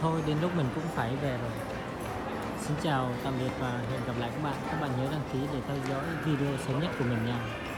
thôi, đến lúc mình cũng phải về rồi. Xin chào, tạm biệt và hẹn gặp lại các bạn. Các bạn nhớ đăng ký để theo dõi video sớm nhất của mình nha.